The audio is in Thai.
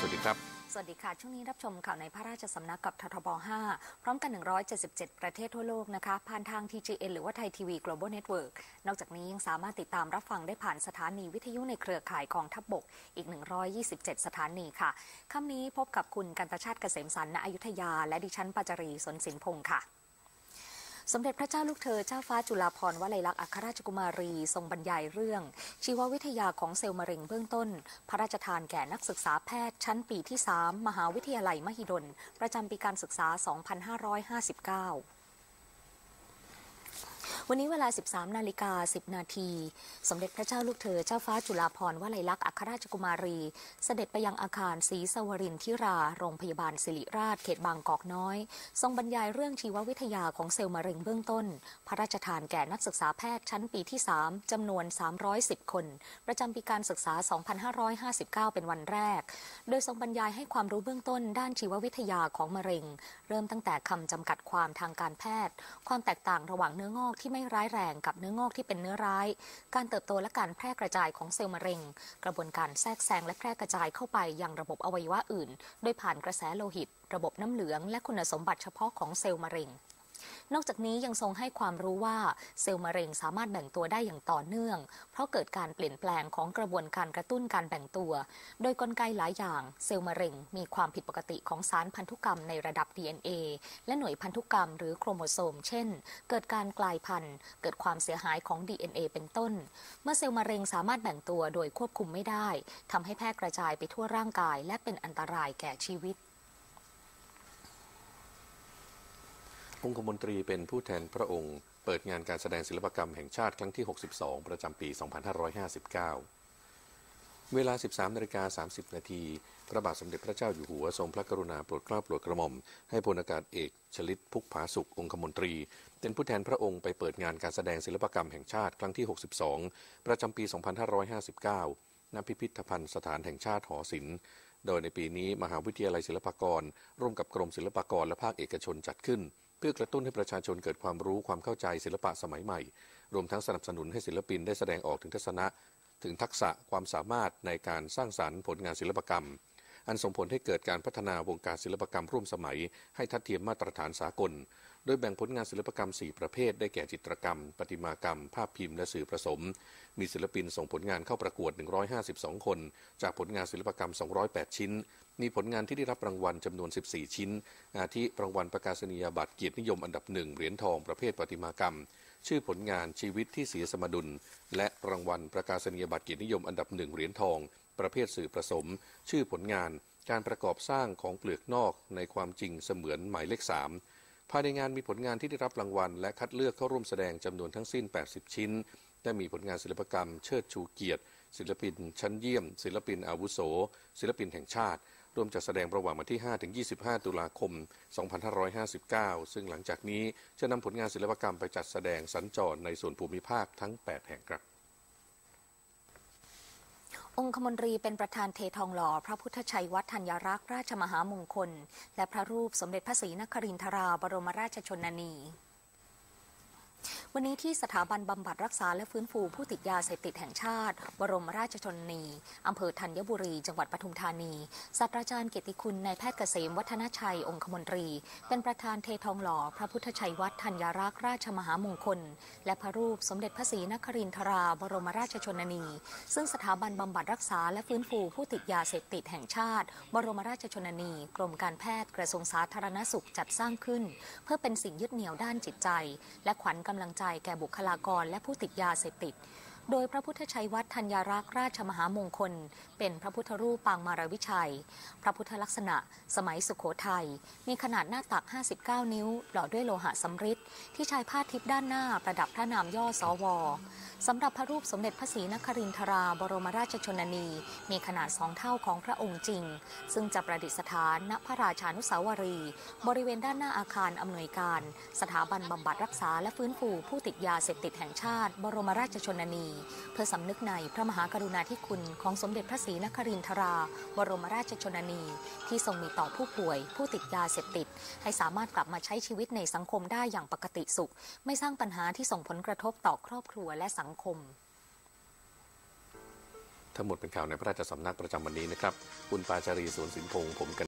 สวัสดีครับ สวัสดีค่ะ ช่วงนี้รับชมข่าวในพระราชสำนักกับททบ 5 พร้อมกัน 177 ประเทศทั่วโลกนะคะ ผ่านทาง TGN หรือว่าไทยทีวี Global Network นอกจากนี้ยังสามารถติดตามรับฟังได้ผ่านสถานีวิทยุในเครือข่ายกองทัพบบก อีก 127 สถานีค่ะค่ำนี้พบกับคุณกันตชาติเกษมสันณอยุธยา และดิฉันปัจจรีสนสินพงศ์ค่ะ สมเด็จพระเจ้าลูกเธอเจ้าฟ้าจุฬาภรณ์วลัยลักษณ์อัครราชกุมารี ทรงบรรยายเรื่อง ชีววิทยาของเซลล์มะเร็งเบื้องต้น พระราชทานแก่นักศึกษาแพทย์ ชั้นปีที่ 3 มหาวิทยาลัยมหิดล ประจำปีการศึกษา 2559 วันนี้เวลา 13 นาฬิกา 10 นาที สมเด็จพระเจ้าลูกเธอ เจ้าฟ้าจุฬาภรณ์วลัยลักษณ์อัครราชกุมารี เสด็จไปยังอาคารศรีสวรินทิรา โรงพยาบาลศิริราช เขตบางกอกน้อย ทรงบรรยายเรื่องชีววิทยาของเซลล์มะเร็งเบื้องต้น พระราชทานแก่นักศึกษาแพทย์ชั้นปีที่ 3 จำนวน 310 คน ประจำปีการศึกษา 2559 เป็นวันแรก โดยทรงบรรยายให้ความรู้เบื้องต้น ด้านชีววิทยาของมะเร็ง เริ่มตั้งแต่คำจำกัดความทางการแพทย์ ความแตกต่างระหว่างเนื้องอกที่ไม่ร้ายแรงกับเนื้องอกที่เป็นเนื้อร้าย การเติบโตและการแพร่กระจายของเซลล์มะเร็ง กระบวนการแทรกแซงและแพร่กระจายเข้าไปยังระบบอวัยวะอื่น โดยผ่านกระแสโลหิต ระบบน้ำเหลือง และคุณสมบัติเฉพาะของเซลล์มะเร็ง นอกจากนี้ยังทรงให้ความรู้ว่าเซลล์มะเร็งสามารถแบ่งตัวได้อย่างต่อเนื่อง เพราะเกิดการเปลี่ยนแปลงของกระบวนการกระตุ้นการแบ่งตัว โดยกลไกหลายอย่าง เซลล์มะเร็งมีความผิดปกติของสารพันธุกรรมในระดับ DNA และหน่วยพันธุกรรมหรือโครโมโซม เช่น เกิดการกลายพันธุ์ เกิดความเสียหายของ DNA เป็นต้น เมื่อเซลล์มะเร็งสามารถแบ่งตัวโดยควบคุมไม่ได้ทำให้แพร่กระจายไปทั่วร่างกาย และเป็นอันตรายแก่ชีวิต องคมนตรีเป็นผู้แทนพระองค์ เปิดงานการแสดงศิลปกรรมแห่งชาติครั้งที่ 62 ประจำปี 2559 เวลา 13นาฬิกา30 นาทีพระบาทสมเด็จพระเจ้าอยู่หัวทรงพระกรุณาโปรดเกล้าโปรดกระหม่อม ให้พลอากาศเอกชลิตพุกผาสุของคมนตรี เป็นผู้แทนพระองค์ไปเปิดงานการแสดงศิลปกรรมแห่งชาติครั้งที่ 62 ประจำปี 2559 ณ พิพิธภัณฑ์สถานแห่งชาติหอศิลป์โดยในปีนี้มหาวิทยาลัยศิลปากร ร่วมกับกรมศิลปากรและภาคเอกชนจัดขึ้น เพื่อกระตุ้นให้ประชาชนเกิดความรู้ความเข้าใจศิลปะสมัยใหม่ รวมทั้งสนับสนุนให้ศิลปินได้แสดงออกถึงทัศนะ ถึงทักษะความสามารถในการสร้างสารรค์ผลงานศิลปกรรม อันส่งผลให้เกิดการพัฒนาวงการศิลปกรรมร่วมสมัย ให้ทัดเทียมมาตรฐานสากล โดยแบ่งผลงานศิลปกรรม 4 ประเภท ได้แก่จิตรกรรม ประติมากรรม ภาพพิมพ์และสื่อผสม มีศิลปินส่งผลงานเข้าประกวด 152 คน จากผลงานศิลปกรรม 208 ชิ้น มีผลงานที่ได้รับรางวัลจำนวน 14 ชิ้น อาทิรางวัลประกาศนียบัตรเกียรตินิยมอันดับหนึ่งเหรียญทองประเภทประติมากรรม ชื่อผลงานชีวิตที่เสียสมดุล และรางวัลประกาศนียบัตรเกียรตินิยมอันดับหนึ่งเหรียญทอง ประเภทสื่อผสม ชื่อผลงานการประกอบสร้างของเปลือกนอกในความจริงเสมือนหมายเลขสามภายในงานมีผลงานที่ได้รับรางวัล และคัดเลือกเข้าร่วมแสดงจำนวนทั้งสิ้น 80 ชิ้นและมีผลงานศิลปกรรม เชิดชูเกียรติ ศิลปิน ชั้นเยี่ยม ศิลปินอาวุโส ศิลปินแห่งชาติ ร่วมจัดแสดงระหว่างวันที่5-25 ตุลาคม 2559 ซึ่งหลังจากนี้จะนำผลงานศิลปกรรมไปจัดแสดงสัญจรในส่วนภูมิภาคทั้ง 8 แห่งครับองคมนตรีเป็นประธานเททองหล่อ พระพุทธชัยวัดธัญรักษ์ราชมหามงคล และพระรูปสมเด็จพระศรีนครินทราบรมราชชนนี วันนี้ที่สถาบันบำบัดรักษาและฟื้นฟูผู้ติดยาเสพติดแห่งชาติ บรมราชชนนีอำเภอธัญบุรี จังหวัดปทุมธานี ศาสตราจารย์เกียรติคุณนายแพทย์เกษมวัฒนชัยองคมนตรี เป็นประธานเททองหล่อ พระพุทธชัยวัดธัญรักษ์ราชมหามงคล และพระรูปสมเด็จพระศรีนครินทรา บรมราชชนนี ซึ่งสถาบันบำบัดรักษาและฟื้นฟูผู้ติดยาเสพติดแห่งชาติ บรมราชชนนี กรมการแพทย์กระทรวงสาธารณสุขจัดสร้างขึ้น เพื่อเป็นสิ่งยึดเหนี่ยวด้านจิตใจ และขวัญกำลังใจแก่บุคลากรและผู้ติดยาเสพติด โดยพระพุทธชัยวัดธัญรักษ์ราชมหามงคล เป็นพระพุทธรูปปางมารวิชัย พระพุทธลักษณะ สมัยสุขโขทัย มีขนาดหน้าตัก 59 นิ้ว หล่อด้วยโลหะสำริดที่ชายผ้าทิพย์ด้านหน้าประดับพระนามย่อสว สำหรับพระรูปสมเด็จพระศรีนครินทราบรมราชชนนี มีขนาดสองเท่าของพระองค์จริง ซึ่งจะประดิษฐานณพระราชานุสาวรี บริเวณด้านหน้าอาคารอำนวยการ สถาบันบำบัดรักษาและฟื้นฟูผู้ติดยาเสพติดแห่งชาติ บรมราชชนนี เพื่อสำนึกในพระมหากรุณาธิคุณของสมเด็จพระศรีนครินทรา บรมราชชนนี ที่ทรงมีต่อผู้ป่วย ผู้ติดยาเสพติด ให้สามารถกลับมาใช้ชีวิตในสังคมได้อย่างปกติสุข ไม่สร้างปัญหาที่ส่งผลกระทบต่อครอบครัวและสังงคม ทั้งหมดเป็นข่าวในพระราชสำนักประจำวันนี้นะครับ คุณปาจารีสวนสินพงศ์ผมกัน